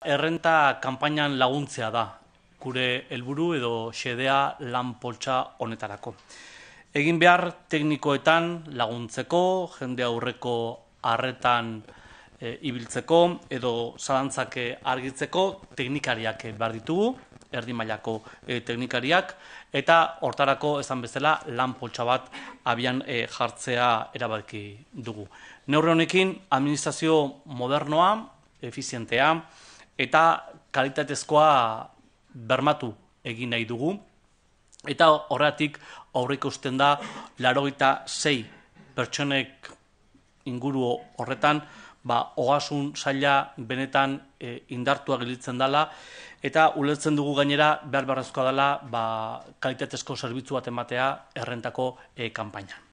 Errenta kanpainan laguntzea da, gure helburu edo xedea lan poltsa honetarako. Egin behar teknikoetan laguntzeko, jende aurreko harretan e, ibiltzeko edo zalantzak argitzeko teknikariak behar ditugu, erdi mailako e, teknikariak, eta hortarako esan bezala lan poltsa bat abian e, jartzea erabaki dugu. Neurre honekin, administrazio modernoa, efizientea, eta kalitatezkoa bermatu egin nahi dugu. Eta horretik aurreko usten da, laro zei pertsonek inguru horretan, ba, ogasun saila benetan e, indartua gilitzen dela, eta ulertzen dugu gainera behar beharrezkoa dela ba, kalitatezko zerbitzu bat ematea errentako e, kanpainan.